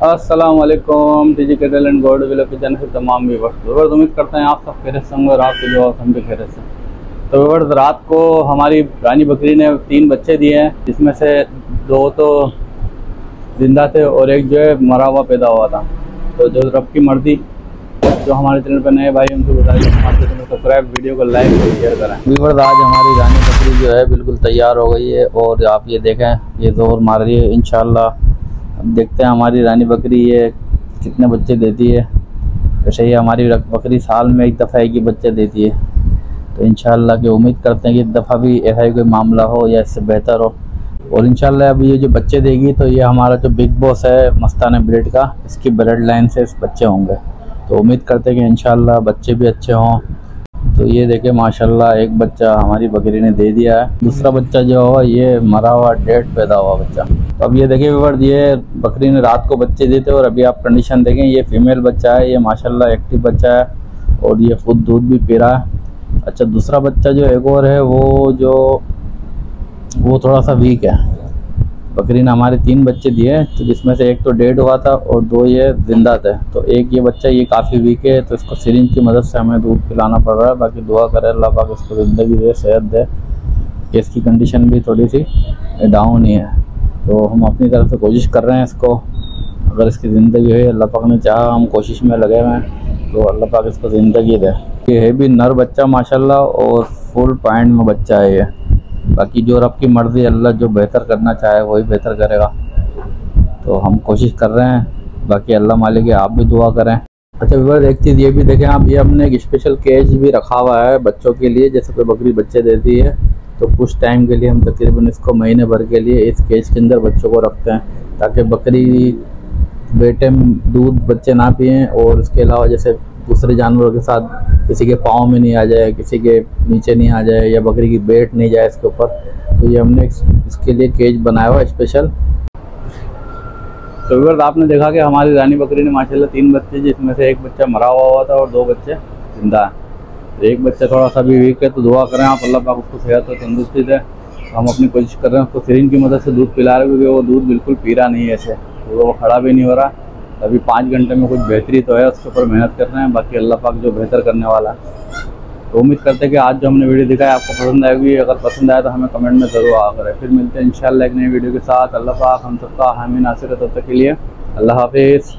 वालेकुम D G के talent gold willow की जन से तमाम व्यूवर्स उम्मीद करते हैं आप सब खैरत से होंगे और आपके जो हम भी खैरत से तो व्यूवर्स रात को हमारी रानी बकरी ने तीन बच्चे दिए हैं, जिसमें से दो तो ज़िंदा थे और एक जो है मरा हुआ, पैदा हुआ था। तो जो रब की मर्ज़ी, जो हमारे चैनल पर नए भाई उनको बताइए हमारे चैनल सब्सक्राइब वीडियो को लाइक और शेयर करें। व्यूवर्स आज हमारी रानी बकरी जो है बिल्कुल तैयार हो गई है और आप ये देखें, ये ज़ोर मार रही है, इंशाल्लाह। अब देखते हैं हमारी रानी बकरी ये कितने बच्चे देती है। वैसे ही हमारी बकरी साल में एक दफ़ा एक ही बच्चे देती है। तो इन की उम्मीद करते हैं कि इस दफ़ा भी ऐसा ही कोई मामला हो या इससे बेहतर हो। और इंशाल्लाह अब ये जो बच्चे देगी तो ये हमारा जो बिग बॉस है मस्ताना ब्रेड का, इसकी ब्लड लाइन से इस बच्चे होंगे। तो उम्मीद करते हैं कि इंशाल्लाह बच्चे भी अच्छे हों। तो ये देखें, माशाल्लाह एक बच्चा हमारी बकरी ने दे दिया है। दूसरा बच्चा जो हुआ ये मरा हुआ डेट पैदा हुआ बच्चा। तो अब ये देखिए विवर्ड ये बकरी ने रात को बच्चे देते और अभी आप कंडीशन देखें, ये फीमेल बच्चा है, ये माशाल्लाह एक्टिव बच्चा है और ये खुद दूध भी पी रहा है। अच्छा दूसरा बच्चा जो एक और है, वो जो, वो थोड़ा सा वीक है। बकरी ने हमारे तीन बच्चे दिए तो जिसमें से एक तो डेड हुआ था और दो ये ज़िंदा थे। तो एक ये बच्चा ये काफ़ी वीक है तो इसको सिरिंज की मदद से हमें दूध पिलाना पड़ रहा है। बाकी दुआ करे, अल्लाह पाक इसको ज़िंदगी दे, सेहत दे। इसकी कंडीशन भी थोड़ी सी डाउन ही है। तो हम अपनी तरफ़ से कोशिश कर रहे हैं इसको। अगर इसकी ज़िंदगी हुई अल्लाह पाक ने चाहा, हम कोशिश में लगे हुए हैं तो अल्लाह पाक इसको ज़िंदगी दे। ये है भी नर बच्चा, माशाल्लाह, और फुल पॉइंट में बच्चा है ये। बाकी जो रब की मर्ज़ी, अल्लाह जो बेहतर करना चाहे, वही बेहतर करेगा। तो हम कोशिश कर रहे हैं, बाकी अल्लाह मालिक आप भी दुआ करें। अच्छा विवर, एक चीज़ ये भी देखें, आप, ये हमने एक स्पेशल केज भी रखा हुआ है बच्चों के लिए, जैसे कोई बकरी बच्चे देती है तो कुछ टाइम के लिए हम तकरीबन इसको महीने भर के लिए इस केज के अंदर बच्चों को रखते हैं, ताकि बकरी, बेटे, दूध बच्चे ना पिए और इसके अलावा जैसे दूसरे जानवरों के साथ किसी के पाँव में नहीं आ जाए, किसी के नीचे नहीं आ जाए या बकरी की बेट नहीं जाए इसके ऊपर तो ये हमने इसके लिए केज बनाया हुआ स्पेशल तो विवर्स आपने देखा कि हमारी रानी बकरी ने माशाल्लाह तीन बच्चे, जिसमें से एक बच्चा मरा हुआ हुआ था और दो बच्चे ज़िंदा है। एक बच्चा थोड़ा सा भी वीक है तो दुआ करें आप, अल्लाह पाक उसको सेहत और तंदुरुस्ती दे। हम अपनी कोशिश कर रहे हैं, उसको सिरिंज की मदद से दूध पिला रहे क्योंकि वो दूध बिल्कुल पी रहा नहीं है ऐसे। तो वो खड़ा भी नहीं हो रहा। अभी पाँच घंटे में कुछ बेहतरी तो है, उसके ऊपर मेहनत कर रहे हैं, बाकी अल्लाह पाक जो बेहतर करने वाला है। तो उम्मीद करते हैं कि आज जो हमने वीडियो दिखाया, आपको पसंद आएगी अगर पसंद आया तो हमें कमेंट में ज़रूर आ करें। फिर मिलते हैं, इंशाल्लाह एक नई वीडियो के साथ। अल्लाह पाक हम सबका हामी नासिर तब तक के लिए अल्लाह हाफिज़।